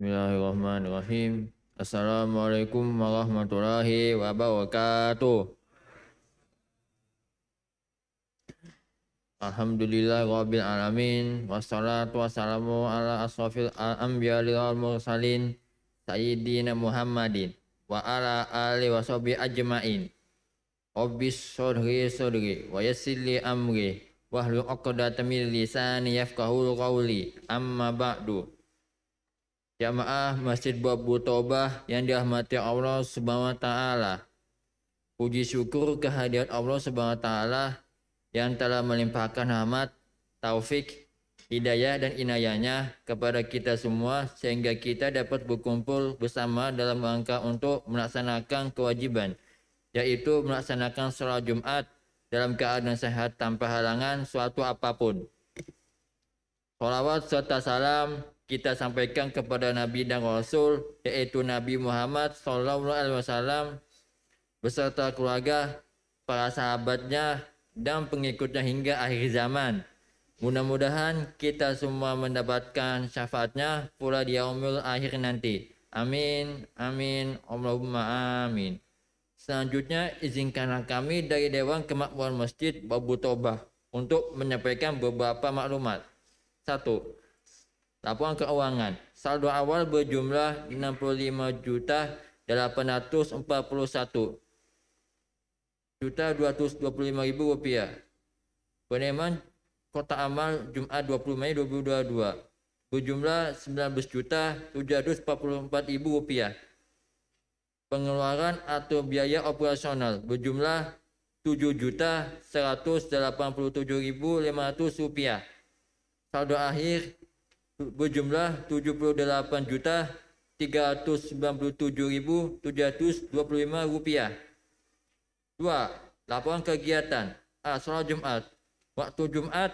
Bismillahirrahmanirrahim. Assalamualaikum warahmatullahi wabarakatuh. Alhamdulillah Rabbil Alamin Wassalatu wassalamu ala asrafil anbiya wal mursalin Sayyidina Muhammadin Wa ala ali wa sahbihi ajma'in Rabbis sodri sodri Wa yassili amri Wahlu uqdatan min lisani yafqahul qawli Amma ba'du Jamaah Masjid Babu Taubah yang dirahmati Allah Subhanahu wa taala. Puji syukur kehadirat Allah Subhanahu wa taala yang telah melimpahkan rahmat, taufik, hidayah dan inayahnya kepada kita semua sehingga kita dapat berkumpul bersama dalam rangka untuk melaksanakan kewajiban yaitu melaksanakan sholat Jumat dalam keadaan sehat tanpa halangan suatu apa pun. Salawat serta salam kita sampaikan kepada Nabi dan Rasul yaitu Nabi Muhammad Sallallahu Alaihi Wasallam beserta keluarga, para sahabatnya, dan pengikutnya hingga akhir zaman. Mudah-mudahan kita semua mendapatkan syafaatnya pula di yaumul akhir nanti. Amin, amin, Allahumma amin. Selanjutnya izinkanlah kami dari Dewan Kemakmuran Masjid Babu Tobah untuk menyampaikan beberapa maklumat. Satu, laporan keuangan. Saldo awal berjumlah 65 juta 841 juta 225 ribu rupiah. Penerimaan kota amal Jumat 20 Mei 2022 berjumlah 19 juta 744 ribu rupiah. Pengeluaran atau biaya operasional berjumlah 7 juta 187 ribu 500 rupiah. Saldo akhir berjumlah 78 juta 397 ribu 725 rupiah. Dua, laporan kegiatan. A. Salat Jumat. Waktu Jumat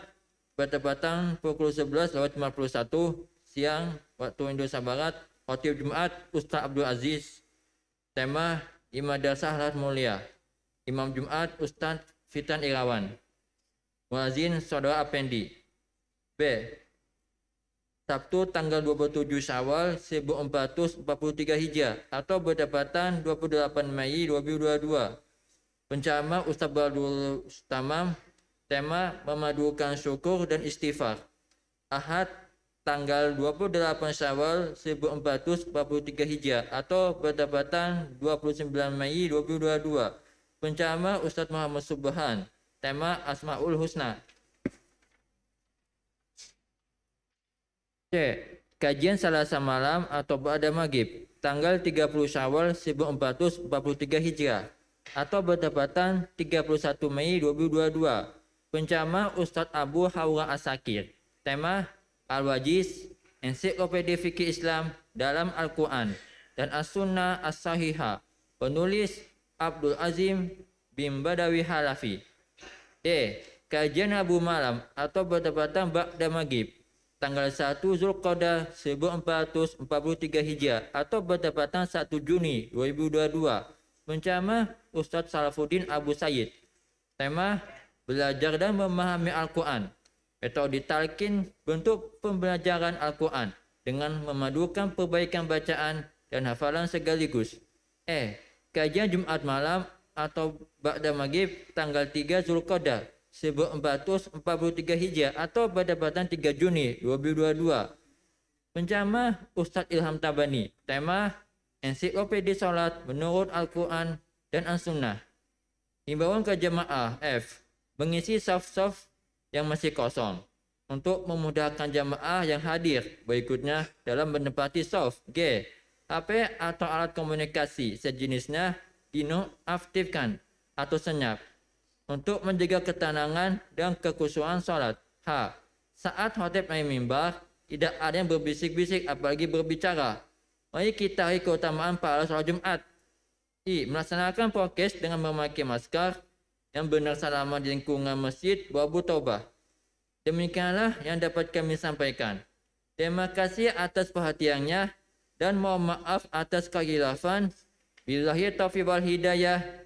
bertepatan pukul 11 lewat 51 siang waktu Indonesia Barat. Khotib Jumat Ustaz Abdul Aziz. Tema Imadah Sahlat Mulia. Imam Jumat Ustaz Fitan Irawan. Muazin Saudara Apendi. B. Sabtu tanggal 27 Syawal 1443 Hijriah atau bertepatan 28 Mei 2022 Pencama Ustaz Badul Tamam tema memadukan syukur dan istighfar. Ahad tanggal 28 Syawal 1443 Hijriah atau berdapatan 29 Mei 2022. Pencama Ustaz Muhammad Subhan. Tema Asmaul Husna. C. Kajian Salasa Malam atau Ba'da Maghrib tanggal 30 Syawal 1443 Hijriah atau bertepatan 31 Mei 2022. Pencama Ustadz Abu Hawra Asakir. Tema Al-Wajiz, Ensiklopedia Fikih Islam dalam Al-Quran dan As-Sunnah As-Sahihah. Penulis Abdul Azim bin Badawi Halafi. E. Kajian Abu Malam atau bertepatan Ba'da Maghrib tanggal 1 Zulqa'dah 1443 Hijriah atau bertepatan 1 Juni 2022 Pencama Ustadz Salafuddin Abu Sayyid. Tema belajar dan memahami Al-Quran. Metode talqin bentuk pembelajaran Al-Quran dengan memadukan perbaikan bacaan dan hafalan segaligus. Eh, kajian Jumat malam atau Ba'da Maghrib tanggal 3 Zulqa'dah 1443 Hijriah atau berdapatan 3 Juni 2022. Pencama Ustadz Ilham Tabani. Tema ensiklopedia salat menurut Al-Quran dan As-Sunnah. Himbauan ke jemaah F. Mengisi saf-saf yang masih kosong untuk memudahkan jemaah yang hadir berikutnya dalam menempati saf. G. HP atau alat komunikasi sejenisnya dinonaktifkan atau senyap untuk menjaga ketenangan dan kekusuhan salat. H. Saat khotib naik mimbar, tidak ada yang berbisik-bisik apalagi berbicara Mari kita hari keutamaan para solat Jumat. I. Melaksanakan prokes dengan memakai masker yang benar selama di lingkungan masjid Wabu Taubah. Demikianlah yang dapat kami sampaikan. Terima kasih atas perhatiannya dan mohon maaf atas kehilafan. Billahi taufiq wal hidayah.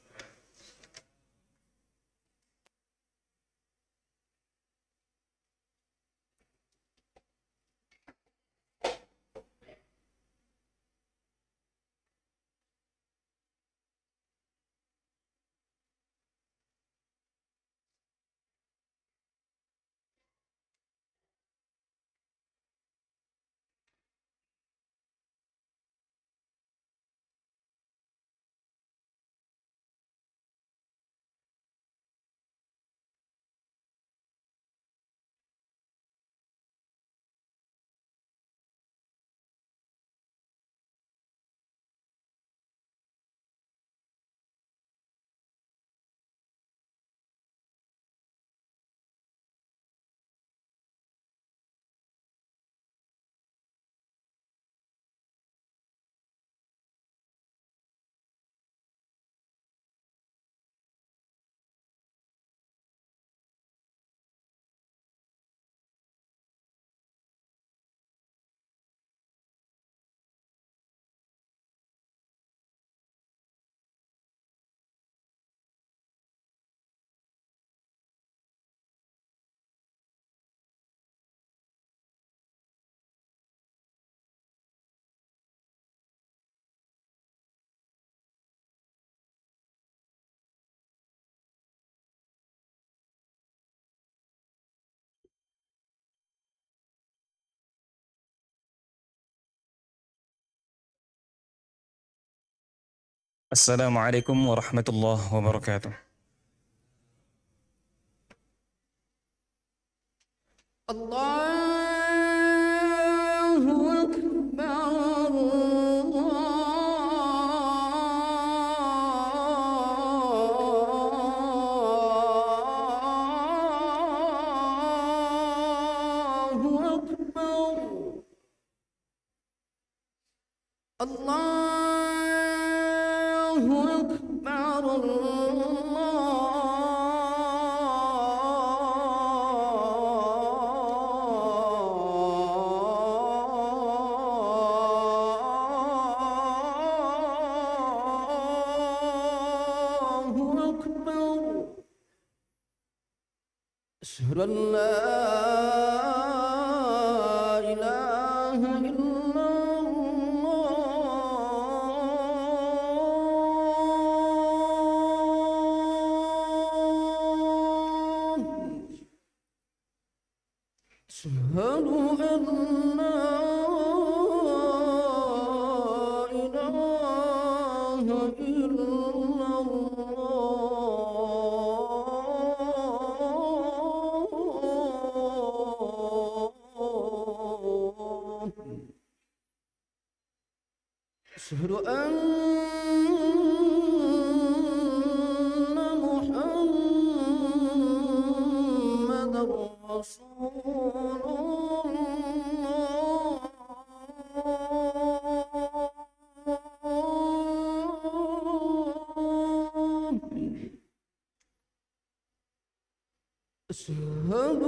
السلام عليكم ورحمة الله وبركاته. الله أكبر الله نار أشهد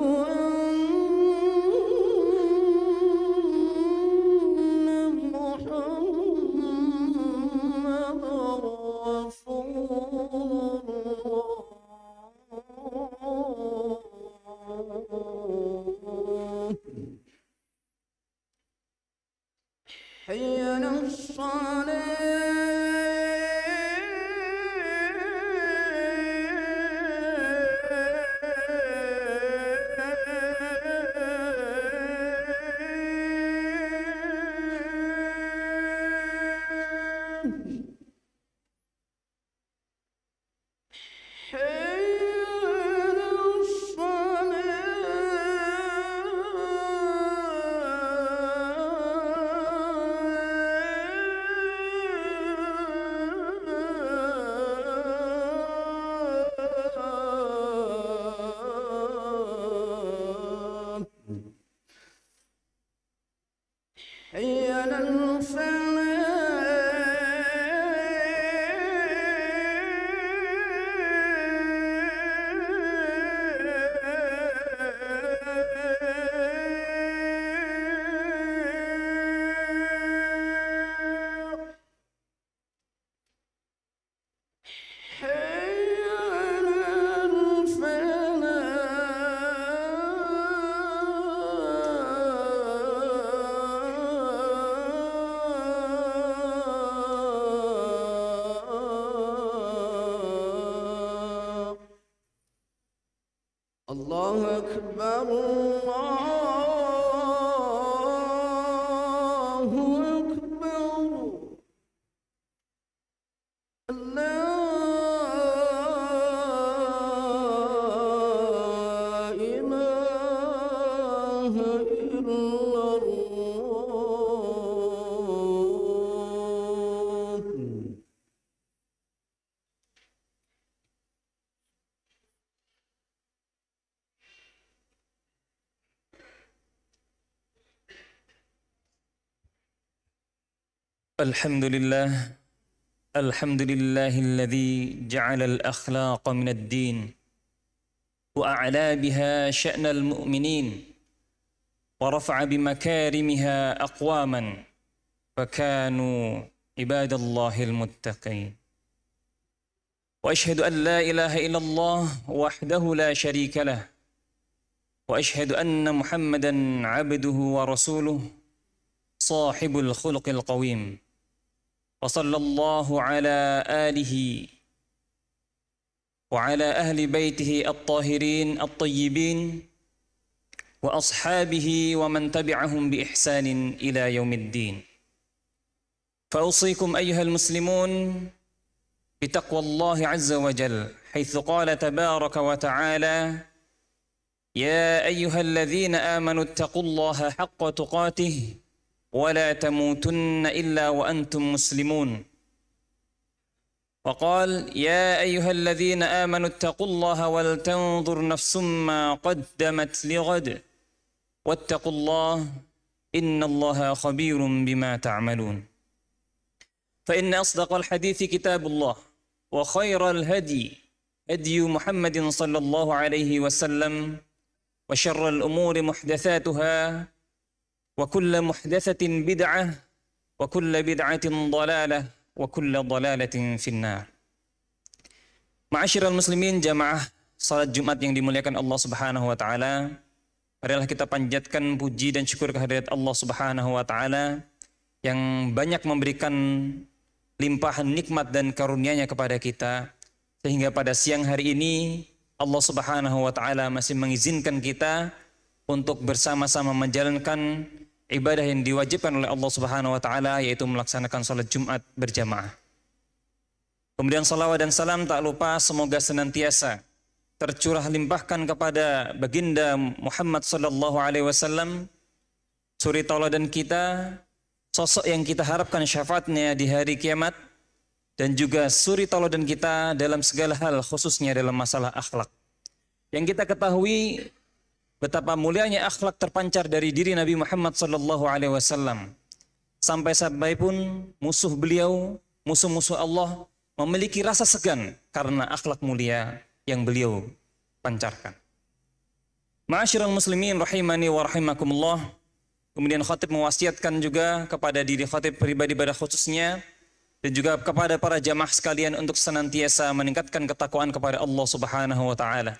الحمد لله الحمد لله الذي جعل الأخلاق من الدين وأعلى بها شأن المؤمنين ورفع بمكارمها أقواما فكانوا عباد الله المتقين. وأشهد أن لا إله إلا الله وحده لا شريك له. وأشهد أن محمدا عبده ورسوله صاحب الخلق القويم. وصلى الله على آله وعلى أهل بيته الطاهرين الطيبين وأصحابه ومن تبعهم بإحسان إلى يوم الدين. فأوصيكم أيها المسلمون بتقوى الله عز وجل حيث قال تبارك وتعالى يا أيها الذين آمنوا اتقوا الله حق تقاته ولا تموتن إلا وأنتم مسلمون. وقال يا أيها الذين آمنوا اتقوا الله ولتنظر نفس ما قدمت لغد. واتقوا الله إن الله خبير بما تعملون. فإن أصدق الحديث كتاب الله وخير الهدي هدي محمد صلى الله عليه وسلم وشر الأمور محدثاتها وكل محدثة بدعة وكل بدعة ضلالة وكل ضلالة في النار Ma'asyiral muslimin jamaah salat Jumat yang dimuliakan Allah Subhanahu wa taala. Marilah kita panjatkan puji dan syukur kehadirat Allah Subhanahu wa taala yang banyak memberikan limpahan nikmat dan karunia-Nya kepada kita sehingga pada siang hari ini Allah Subhanahu wa taala masih mengizinkan kita untuk bersama-sama menjalankan ibadah yang diwajibkan oleh Allah Subhanahu wa taala yaitu melaksanakan salat Jumat berjamaah. Kemudian salawat dan salam tak lupa semoga senantiasa tercurah limpahkan kepada baginda Muhammad sallallahu alaihi wasallam suri tauladan kita sosok yang kita harapkan syafaatnya di hari kiamat dan juga suri tauladan kita dalam segala hal khususnya dalam masalah akhlak. Yang kita ketahui betapa mulianya akhlak terpancar dari diri Nabi Muhammad sallallahu alaihi wasallam. Sampai-sampai pun musuh beliau, musuh-musuh Allah memiliki rasa segan karena akhlak mulia yang beliau pancarkan. Ma'asyiral muslimin rahimani wa rahimakumullah. Kemudian khatib mewasiatkan juga kepada diri khatib pribadi pada khususnya dan juga kepada para jamaah sekalian untuk senantiasa meningkatkan ketakwaan kepada Allah Subhanahu wa taala.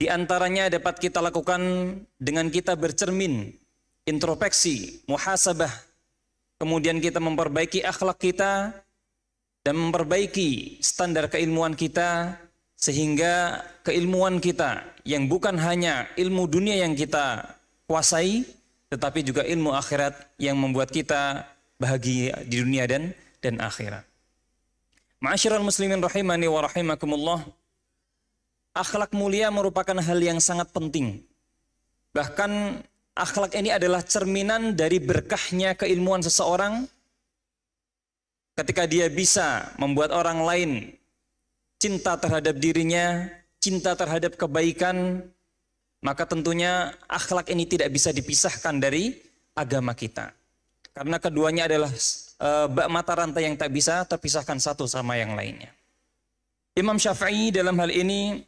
Di antaranya dapat kita lakukan dengan kita bercermin, introspeksi, muhasabah. Kemudian kita memperbaiki akhlak kita dan memperbaiki standar keilmuan kita sehingga keilmuan kita yang bukan hanya ilmu dunia yang kita kuasai tetapi juga ilmu akhirat yang membuat kita bahagia di dunia dan dan akhirat. Ma'asyiral muslimin rahimani wa rahimakumullah. Akhlak mulia merupakan hal yang sangat penting. Bahkan akhlak ini adalah cerminan dari berkahnya keilmuan seseorang ketika dia bisa membuat orang lain cinta terhadap dirinya, cinta terhadap kebaikan, maka tentunya akhlak ini tidak bisa dipisahkan dari agama kita. Karena keduanya adalah e, bak mata rantai yang tak bisa terpisahkan satu sama yang lainnya. Imam Syafi'i dalam hal ini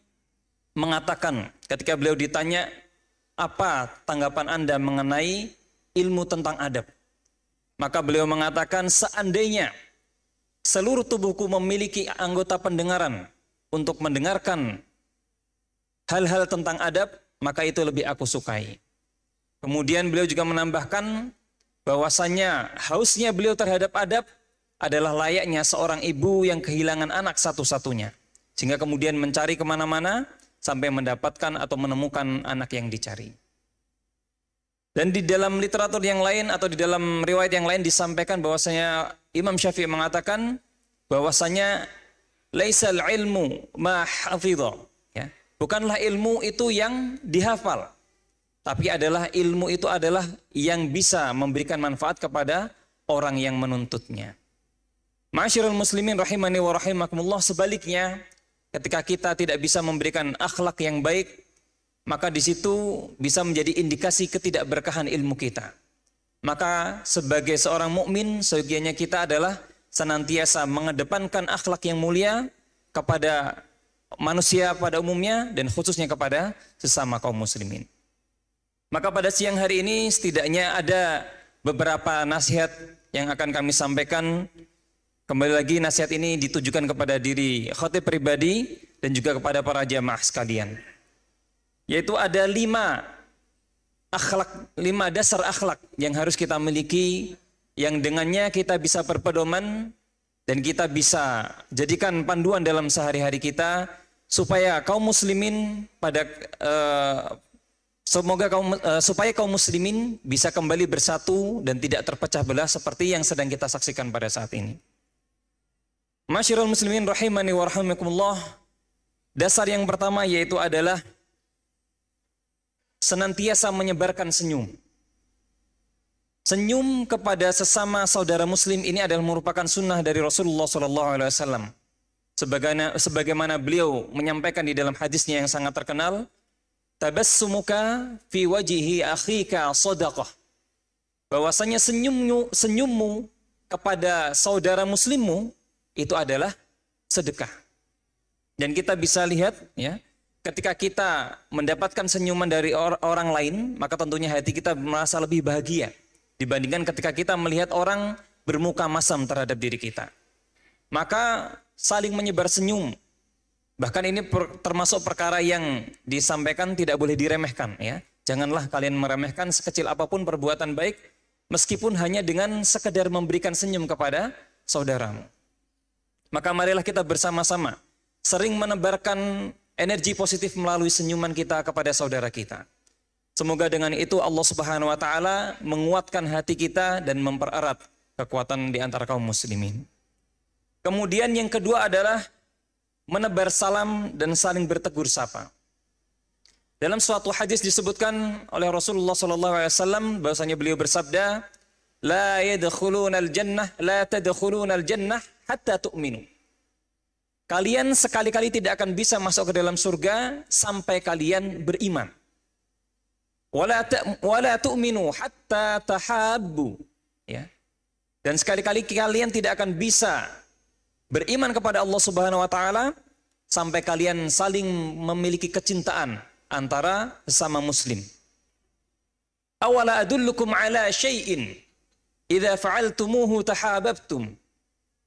mengatakan ketika beliau ditanya apa tanggapan Anda mengenai ilmu tentang adab? Maka beliau mengatakan seandainya seluruh tubuhku memiliki anggota pendengaran untuk mendengarkan hal-hal tentang adab, maka itu lebih aku sukai. Kemudian beliau juga menambahkan bahwasanya hausnya beliau terhadap adab adalah layaknya seorang ibu yang kehilangan anak satu-satunya. Sehingga kemudian mencari ke mana-mana sampai mendapatkan atau menemukan anak yang dicari. Dan di dalam literatur yang lain atau di dalam riwayat yang lain disampaikan bahwasanya Imam Syafi'i mengatakan bahwasanya laisal ilmu ma hafidha ya. Bukanlah ilmu itu yang dihafal. Tapi adalah ilmu itu adalah yang bisa memberikan manfaat kepada orang yang menuntutnya. Masyarul muslimin rahimani wa rahimakumullah sebaliknya ketika kita tidak bisa memberikan akhlak yang baik maka di situ bisa menjadi indikasi ketidakberkahan ilmu kita. Maka sebagai seorang mukmin, sebagiannya kita adalah senantiasa mengedepankan akhlak yang mulia kepada manusia pada umumnya dan khususnya kepada sesama kaum muslimin. Maka pada siang hari ini setidaknya ada beberapa nasihat yang akan kami sampaikan. Kembali lagi nasihat ini ditujukan kepada diri khotib pribadi dan juga kepada para jamaah sekalian yaitu ada lima akhlak, lima dasar akhlak yang harus kita miliki, yang dengannya kita bisa berpedoman dan kita bisa jadikan panduan dalam sehari-hari kita supaya kaum muslimin pada uh, semoga kaum uh, supaya kaum muslimin bisa kembali bersatu dan tidak terpecah belah seperti yang sedang kita saksikan pada saat ini. Masyarul muslimin rahimani wa rahimakumullah. Dasar yang pertama yaitu adalah senantiasa menyebarkan senyum. Senyum kepada sesama saudara muslim ini adalah merupakan sunnah dari Rasulullah SAW. Sebagaimana, sebagaimana beliau menyampaikan di dalam hadisnya yang sangat terkenal, tabassumuka fi wajihi akhika sadaqah. Bahwasanya senyummu, senyummu kepada saudara muslimmu itu adalah sedekah. Dan kita bisa lihat ya, ketika kita mendapatkan senyuman dari or orang lain, maka tentunya hati kita merasa lebih bahagia dibandingkan ketika kita melihat orang bermuka masam terhadap diri kita. Maka saling menyebar senyum. Bahkan ini per, termasuk perkara yang disampaikan tidak boleh diremehkan ya. Janganlah kalian meremehkan sekecil apa pun perbuatan baik meskipun hanya dengan sekedar memberikan senyum kepada saudaramu. Maka marilah kita bersama-sama sering menebarkan energi positif melalui senyuman kita kepada saudara kita. Semoga dengan itu Allah Subhanahu wa taala menguatkan hati kita dan mempererat kekuatan di antara kaum muslimin. Kemudian yang kedua adalah menebar salam dan saling bertegur sapa. Dalam suatu hadis disebutkan oleh Rasulullah sallallahu alaihi wasallam bahwasanya beliau bersabda, "La yadkhuluna al-jannah, la tadkhuluna al-jannah hatta tu'minu." Kalian sekali-kali tidak akan bisa masuk ke dalam surga sampai kalian beriman. Wala tu'minu hatta tahabbu. Ya. Dan sekali-kali kalian tidak akan bisa beriman kepada Allah Subhanahu wa taala sampai kalian saling memiliki kecintaan antara sesama muslim. Awala adullukum ala syai'in. Idza fa'altumuhu tahabbtum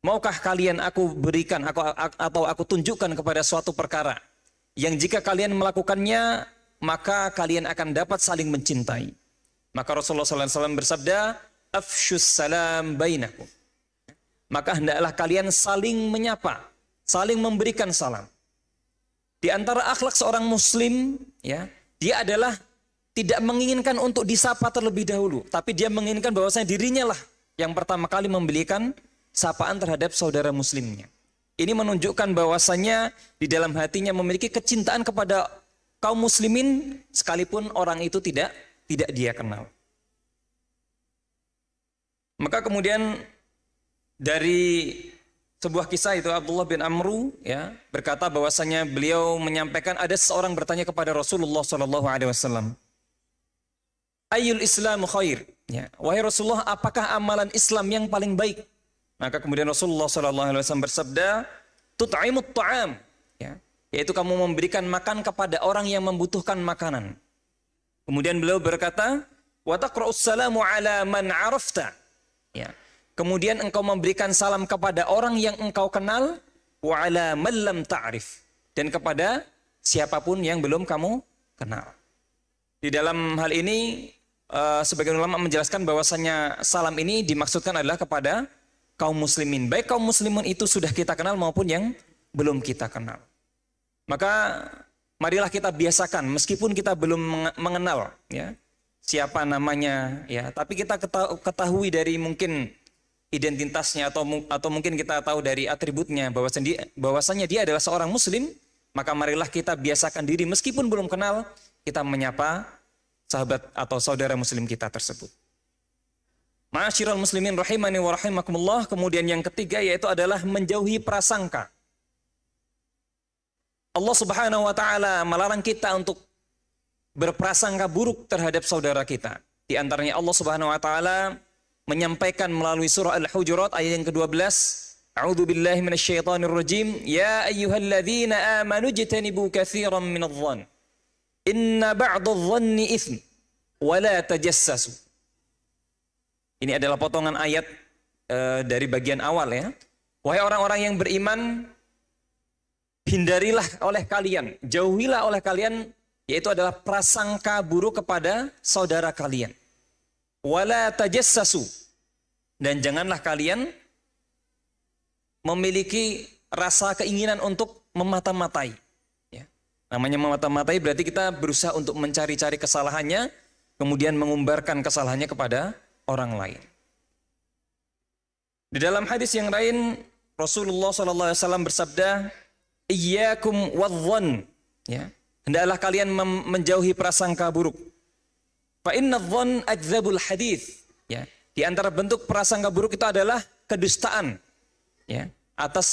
maukah kalian aku berikan aku atau aku tunjukkan kepada suatu perkara yang jika kalian melakukannya maka kalian akan dapat saling mencintai. Maka Rasulullah SAW bersabda, Afshus salam bainakum. Maka hendaklah kalian saling menyapa, saling memberikan salam. Di antara akhlak seorang muslim, ya, dia adalah tidak menginginkan untuk disapa terlebih dahulu, tapi dia menginginkan bahwasanya dirinya lah yang pertama kali memberikan sapaan terhadap saudara muslimnya. Ini menunjukkan bahwasanya di dalam hatinya memiliki kecintaan kepada kaum muslimin sekalipun orang itu tidak tidak dia kenal. Maka kemudian dari sebuah kisah itu Abdullah bin Amru ya berkata bahwasanya beliau menyampaikan ada seorang bertanya kepada Rasulullah Shallallahu Alaihi Wasallam, Ayul Islam khair. Ya, wahai Rasulullah, apakah amalan Islam yang paling baik? Maka kemudian Rasulullah Shallallahu Alaihi Wasallam bersabda, tut'imut ta'am. Ya, yaitu kamu memberikan makan kepada orang yang membutuhkan makanan. Kemudian beliau berkata, "Wa taqra'us salamu 'ala man 'arafta." Ya. Kemudian engkau memberikan salam kepada orang yang engkau kenal, wa 'ala man lam ta'rif. Dan kepada siapa pun yang belum kamu kenal. Di dalam hal ini uh, sebagian ulama menjelaskan bahwasanya salam ini dimaksudkan adalah kepada kaum muslimin. Baik kaum muslimin itu sudah kita kenal maupun yang belum kita kenal. Maka marilah kita biasakan meskipun kita belum mengenal ya siapa namanya ya, tapi kita ketahui dari mungkin identitasnya atau atau mungkin kita tahu dari atributnya bahwasanya dia, bahwasanya dia adalah seorang muslim, maka marilah kita biasakan diri meskipun belum kenal kita menyapa sahabat atau saudara muslim kita tersebut. Ma'asyiral muslimin rahimani wa rahimakumullah. Kemudian yang ketiga yaitu adalah menjauhi prasangka. Allah Subhanahu wa taala melarang kita untuk berprasangka buruk terhadap saudara kita. Di antaranya Allah Subhanahu wa taala menyampaikan melalui surah Al-Hujurat ayat yang ke-12, A'udzu billahi minasyaitonir rajim, ya ayyuhalladzina amanu jtanibu katsiran minadh-dhann. Inna ba'dadh-dhanni itsm wa la tajassasu. Ini adalah potongan ayat uh, dari bagian awal ya. Wahai orang-orang yang beriman, hindarilah oleh kalian, jauhilah oleh kalian yaitu adalah prasangka buruk kepada saudara kalian. Wala tajassasu. Dan janganlah kalian memiliki rasa keinginan untuk memata-matai. Ya. Namanya memata-matai berarti kita berusaha untuk mencari-cari kesalahannya, kemudian mengumbarkan kesalahannya kepada orang lain. Di dalam hadis yang lain Rasulullah SAW bersabda, "Iyyakum wadh Ya. Hendaklah kalian menjauhi prasangka buruk. Fa inna dhann akdzabul hadis. Ya. Di antara bentuk prasangka buruk itu adalah kedustaan. Ya, atas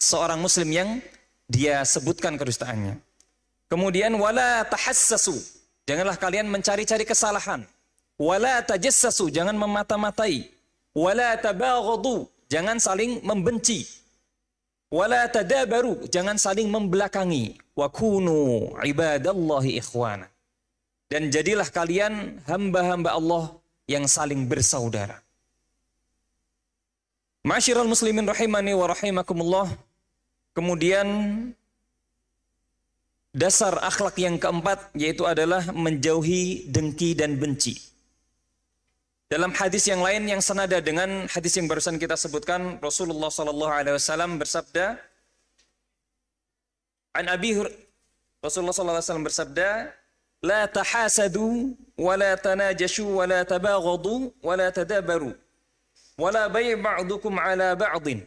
seorang muslim yang dia sebutkan kedustaannya. Kemudian wala tahassasu. Janganlah kalian mencari-cari kesalahan. Wala tajassasu, jangan memata-matai. Wala tabaghadu, jangan saling membenci. Wala tadabaru, jangan saling membelakangi. Wa kunu ibadallahi ikhwana. Dan jadilah kalian hamba-hamba Allah yang saling bersaudara. Masyiral muslimin rahimani wa rahimakumullah. Kemudian dasar akhlak yang keempat yaitu adalah menjauhi dengki dan benci. Dalam hadis yang lain yang senada dengan hadis yang barusan kita sebutkan, Rasulullah sallallahu alaihi wasallam bersabda, An Abi Hur- Rasulullah sallallahu alaihi wasallam bersabda, "La tahasadu wa la tanajashu wa la tabaghadu wa la tadabaru wa la bay' ba'dukum ala ba'din."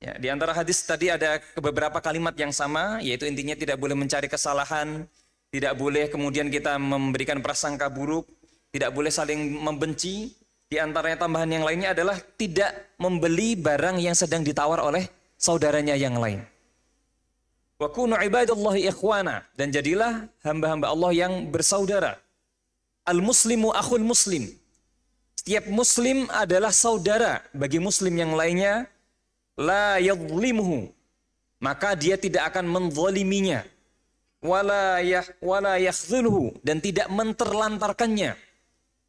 Ya, di antara hadis tadi ada beberapa kalimat yang sama, yaitu intinya tidak boleh mencari kesalahan, tidak boleh kemudian kita memberikan prasangka buruk, tidak boleh saling membenci. Di antaranya tambahan yang lainnya adalah tidak membeli barang yang sedang ditawar oleh saudaranya yang lain. Wa kunu ibadallahi ikhwana dan jadilah hamba-hamba Allah yang bersaudara. Al muslimu akhul muslim. Setiap muslim adalah saudara bagi muslim yang lainnya la yadhlimuhu maka dia tidak akan menzaliminya wala yah wala dan tidak menterlantarkannya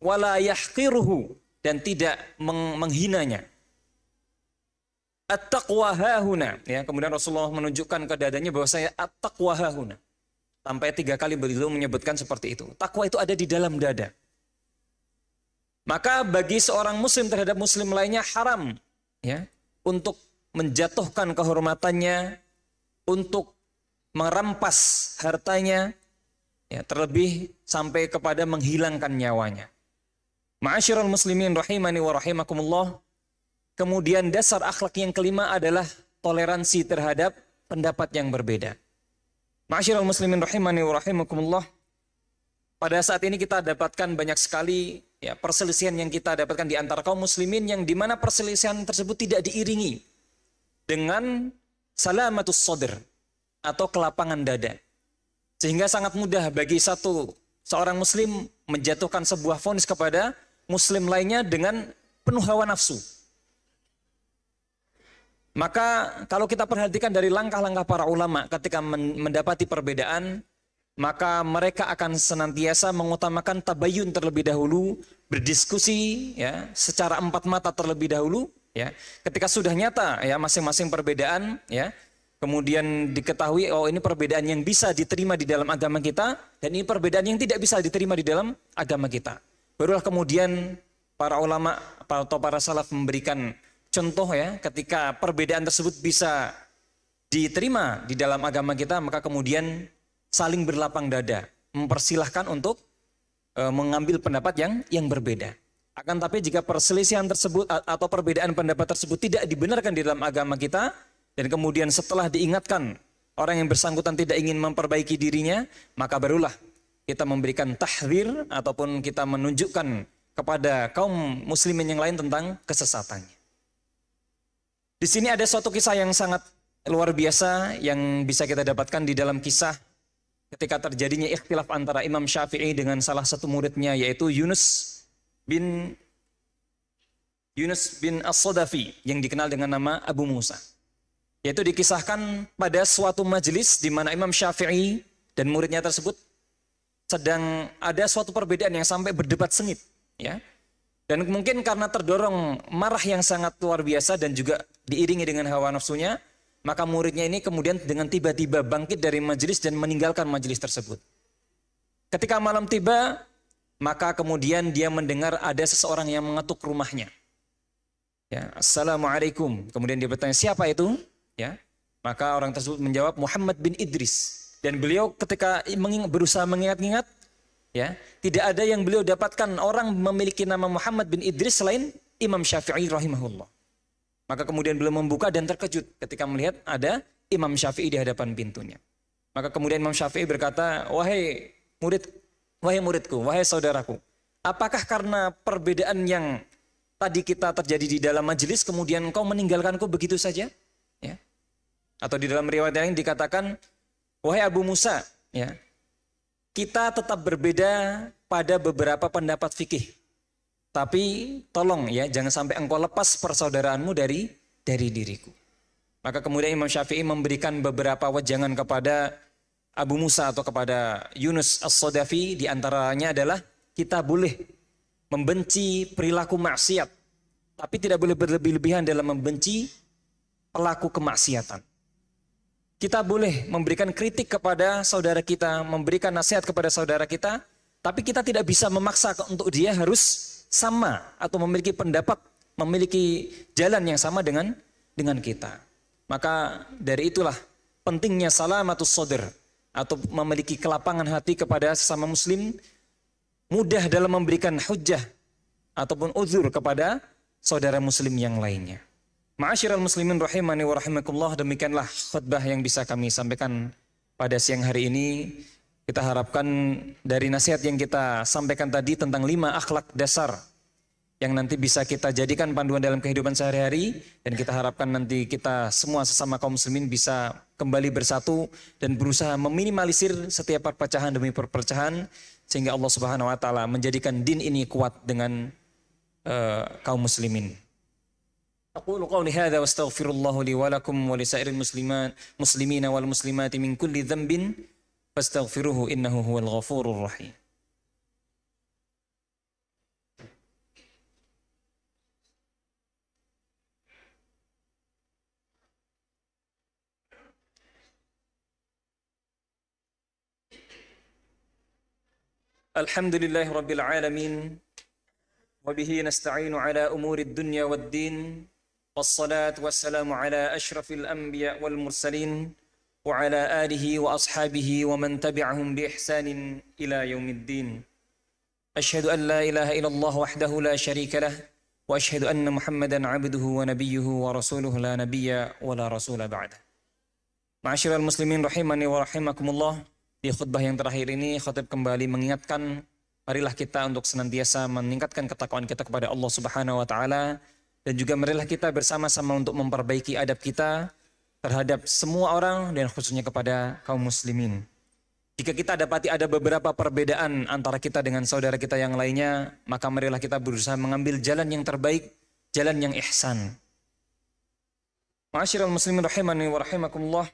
wala yahqiruhu dan tidak meng- menghinanya. At-taqwa hahuna. Ya kemudian Rasulullah menunjukkan ke dadanya bahwa saya at-taqwa hahuna. Sampai tiga kali beliau menyebutkan seperti itu. Takwa itu ada di dalam dada. Maka bagi seorang muslim terhadap muslim lainnya haram ya untuk menjatuhkan kehormatannya, untuk merampas hartanya, ya, terlebih sampai kepada menghilangkan nyawanya. Ma'asyiral muslimin rahimani wa rahimakumullah. Kemudian dasar akhlak yang kelima adalah toleransi terhadap pendapat yang berbeda. Ma'asyiral muslimin rahimani wa rahimakumullah. Pada saat ini kita dapatkan banyak sekali ya perselisihan yang kita dapatkan di antara kaum muslimin yang di mana perselisihan tersebut tidak diiringi dengan salamatus sadr atau kelapangan dada. Sehingga sangat mudah bagi satu seorang muslim menjatuhkan sebuah vonis kepada muslim lainnya dengan penuh hawa nafsu. Maka kalau kita perhatikan dari langkah-langkah para ulama ketika men- mendapati perbedaan, maka mereka akan senantiasa mengutamakan tabayun terlebih dahulu, berdiskusi ya secara empat mata terlebih dahulu ya. Ketika sudah nyata ya masing-masing perbedaan ya, kemudian diketahui oh ini perbedaan yang bisa diterima di dalam agama kita dan ini perbedaan yang tidak bisa diterima di dalam agama kita. Barulah kemudian para ulama atau para salaf memberikan contoh ya ketika perbedaan tersebut bisa diterima di dalam agama kita maka kemudian saling berlapang dada, mempersilahkan untuk e, mengambil pendapat yang yang berbeda. Akan tapi jika perselisihan tersebut atau perbedaan pendapat tersebut tidak dibenarkan di dalam agama kita dan kemudian setelah diingatkan orang yang bersangkutan tidak ingin memperbaiki dirinya, maka barulah kita memberikan tahdir ataupun kita menunjukkan kepada kaum muslimin yang lain tentang kesesatannya. Di sini ada suatu kisah yang sangat luar biasa yang bisa kita dapatkan di dalam kisah ketika terjadinya ikhtilaf antara Imam Syafi'i dengan salah satu muridnya yaitu Yunus bin Yunus bin As-Sadafi yang dikenal dengan nama Abu Musa. Yaitu dikisahkan pada suatu majelis di mana Imam Syafi'i dan muridnya tersebut sedang ada suatu perbedaan yang sampai berdebat sengit, ya. Dan mungkin karena terdorong marah yang sangat luar biasa dan juga diiringi dengan hawa nafsunya, maka muridnya ini kemudian dengan tiba-tiba bangkit dari majelis dan meninggalkan majelis tersebut. Ketika malam tiba, maka kemudian dia mendengar ada seseorang yang mengetuk rumahnya. Ya, Assalamualaikum. Kemudian dia bertanya, siapa itu? Ya, maka orang tersebut menjawab Muhammad bin Idris. Dan beliau ketika mengingat, berusaha mengingat-ingat, ya, tidak ada yang beliau dapatkan orang memiliki nama Muhammad bin Idris selain Imam Syafi'i rahimahullah. Maka kemudian beliau membuka dan terkejut ketika melihat ada Imam Syafi'i di hadapan pintunya. Maka kemudian Imam Syafi'i berkata, "Wahai murid, wahai muridku, wahai saudaraku, apakah karena perbedaan yang tadi kita terjadi di dalam majelis kemudian kau meninggalkanku begitu saja?" Ya. Atau di dalam riwayat lain dikatakan, "Wahai Abu Musa, ya, kita tetap berbeda pada beberapa pendapat fikih. Tapi tolong ya, jangan sampai engkau lepas persaudaraanmu dari dari diriku. Maka kemudian Imam Syafi'i memberikan beberapa wajangan kepada Abu Musa atau kepada Yunus As-Sodafi di antaranya adalah kita boleh membenci perilaku maksiat tapi tidak boleh berlebih-lebihan dalam membenci pelaku kemaksiatan. Kita boleh memberikan kritik kepada saudara kita, memberikan nasihat kepada saudara kita, tapi kita tidak bisa memaksa untuk dia harus sama atau memiliki pendapat, memiliki jalan yang sama dengan dengan kita. Maka dari itulah pentingnya salamatus sodr atau memiliki kelapangan hati kepada sesama muslim mudah dalam memberikan hujah ataupun uzur kepada saudara muslim yang lainnya. Ma'asyiral muslimin rahimani wa rahimakumullah demikianlah khutbah yang bisa kami sampaikan pada siang hari ini. Kita harapkan dari nasihat yang kita sampaikan tadi tentang lima akhlak dasar yang nanti bisa kita jadikan panduan dalam kehidupan sehari-hari dan kita harapkan nanti kita semua sesama kaum muslimin bisa kembali bersatu dan berusaha meminimalisir setiap perpecahan demi perpecahan sehingga Allah Subhanahu wa taala menjadikan din ini kuat dengan uh, kaum muslimin. أقول قولي هذا واستغفر الله لي ولكم ولسائر المسلمين مسلمين والمسلمات من كل ذنب فاستغفروه إنه هو الغفور الرحيم. الحمد لله رب العالمين وبه نستعين على أمور الدنيا والدين والصلاة والسلام على أشرف الأنبياء والمرسلين وعلى آله وأصحابه ومن تبعهم بإحسان إلى يوم الدين. أشهد أن لا إله إلا الله وحده لا شريك له وأشهد أن محمدا عبده ونبيه ورسوله لا نبي ولا رسول بعده. معاشر المسلمين رحمني ورحمكم الله di khutbah yang terakhir ini khatib kembali mengingatkan marilah kita untuk senantiasa meningkatkan ketakwaan kita kepada Allah Subhanahu wa taala dan juga marilah kita bersama-sama untuk memperbaiki adab kita terhadap semua orang dan khususnya kepada kaum muslimin. Jika kita dapati ada beberapa perbedaan antara kita dengan saudara kita yang lainnya, maka marilah kita berusaha mengambil jalan yang terbaik, jalan yang ihsan. Ma'asyiral muslimin rahimani wa rahimakumullah.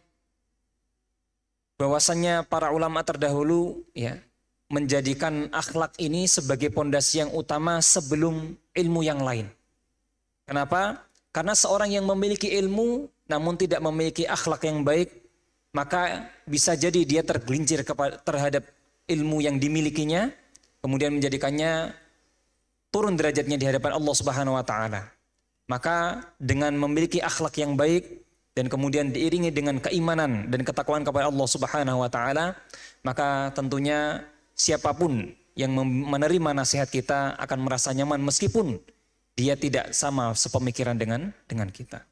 Bahwasannya para ulama terdahulu ya menjadikan akhlak ini sebagai pondasi yang utama sebelum ilmu yang lain. Kenapa? Karena seorang yang memiliki ilmu namun tidak memiliki akhlak yang baik, maka bisa jadi dia tergelincir terhadap ilmu yang dimilikinya, kemudian menjadikannya turun derajatnya di hadapan Allah Subhanahu wa taala. Maka dengan memiliki akhlak yang baik dan kemudian diiringi dengan keimanan dan ketakwaan kepada Allah Subhanahu wa taala, maka tentunya siapa pun yang menerima nasihat kita akan merasa nyaman meskipun dia tidak sama sepemikiran dengan dengan kita.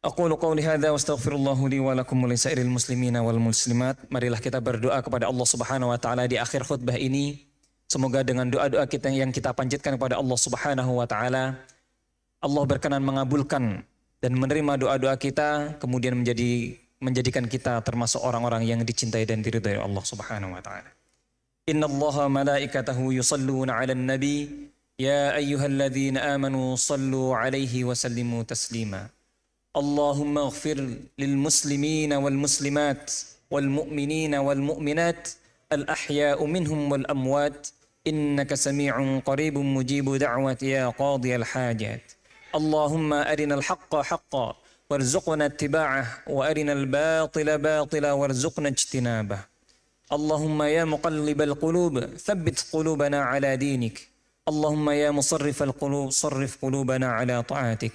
Aku qauli hadza wa astaghfirullah li wa lakum wa muslimina wal muslimat. Marilah kita berdoa kepada Allah Subhanahu wa taala di akhir khutbah ini. Semoga dengan doa-doa kita yang kita panjatkan kepada Allah Subhanahu wa taala, Allah berkenan mengabulkan dan menerima doa-doa kita kemudian menjadi menjadikan kita termasuk orang-orang yang dicintai dan diridhai Allah Subhanahu wa taala. Inna Allah malaikatahu yusalluna 'alan nabi ya ayyuhalladzina amanu sallu 'alaihi wa sallimu taslima. اللهم اغفر للمسلمين والمسلمات والمؤمنين والمؤمنات الأحياء منهم والأموات. إنك سميع قريب مجيب دعوة يا قاضي الحاجات. اللهم أرنا الحق حقا وارزقنا اتباعه وأرنا الباطل باطلا وارزقنا اجتنابه. اللهم يا مقلب القلوب ثبت قلوبنا على دينك. اللهم يا مصرف القلوب صرف قلوبنا على طاعتك.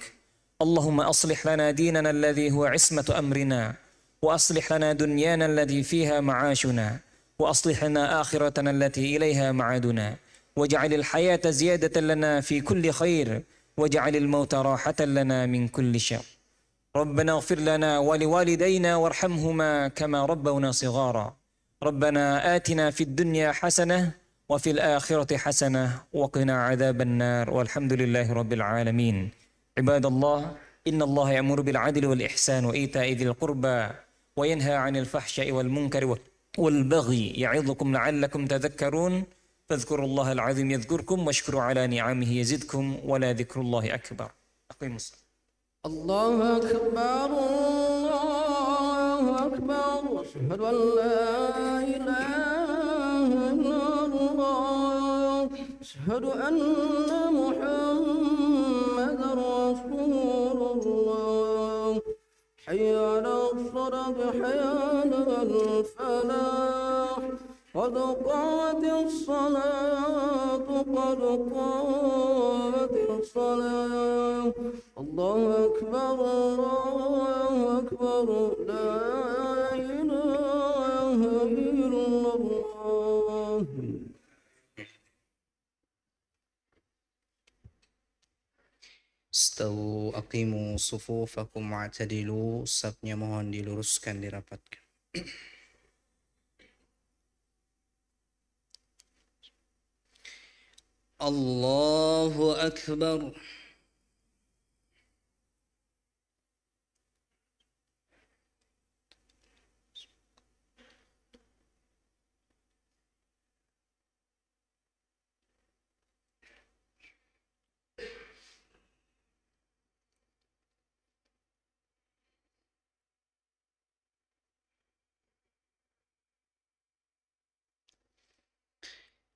اللهم أصلح لنا ديننا الذي هو عصمة أمرنا وأصلح لنا دنيانا التي فيها معاشنا وأصلح لنا آخرتنا التي إليها معادنا. واجعل الحياة زيادة لنا في كل خير واجعل الموت راحة لنا من كل شر. ربنا اغفر لنا ولوالدينا وارحمهما كما ربونا صغارا. ربنا آتنا في الدنيا حسنة وفي الآخرة حسنة وقنا عذاب النار والحمد لله رب العالمين. عباد الله إن الله يأمر بالعدل والإحسان وإيتاء ذي القربى وينهى عن الفحشاء والمنكر والبغي يعظكم لعلكم تذكرون. فاذكروا الله العظيم يذكركم واشكروا على نعمه يزدكم ولا ذكر الله أكبر. أقيموا الصلاة. الله أكبر الله أكبر أشهد أن لا إله أشهد أن محمدا رسول الله. حي على الصلاة حي على الفلاح. قد قامت الصلاة قد قامت الصلاة. الله أكبر الله أكبر لا Stawu aqimu sufufakum wa'tadilu Safnya mohon diluruskan dirapatkan. Allahu Akbar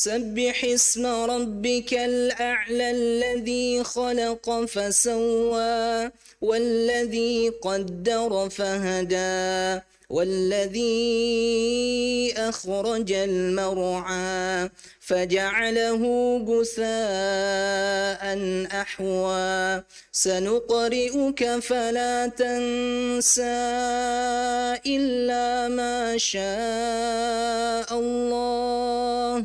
سبح اسم ربك الأعلى الذي خلق فسوى والذي قدر فهدى والذي أخرج المرعى فجعله جثاء أحوى. سنقرئك فلا تنسى إلا ما شاء الله.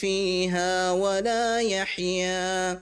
فيها ولا يحيا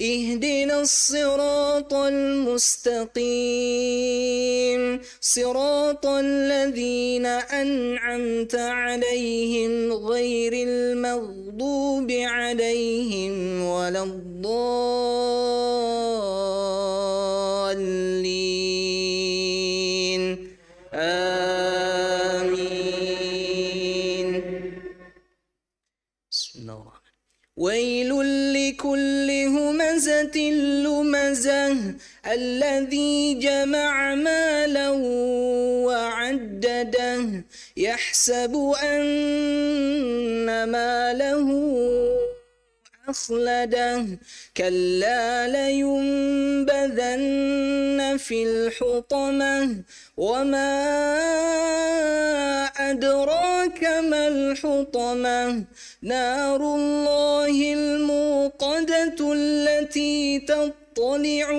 اهدنا الصراط المستقيم. صراط الذين أنعمت عليهم غير المغضوب عليهم ولا الضالين. آمين. بسم الله. ويل لكل همزة لمزة الذي جمع مالا وعدده يحسب أن ماله أخلده. كلا لينبذن في الحطمة. وما أدراك ما الحطمة. نار الله الموقدة التي تطلع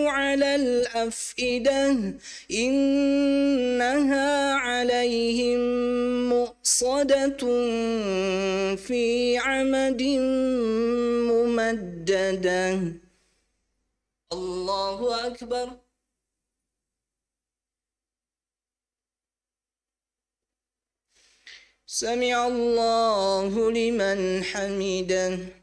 على الأفئدة إنها عليهم مؤصدة في عمد ممددة. الله أكبر. سمع الله لمن حمده.